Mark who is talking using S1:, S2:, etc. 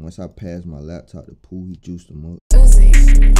S1: Once I passed my laptop to Pooh, he juiced them up.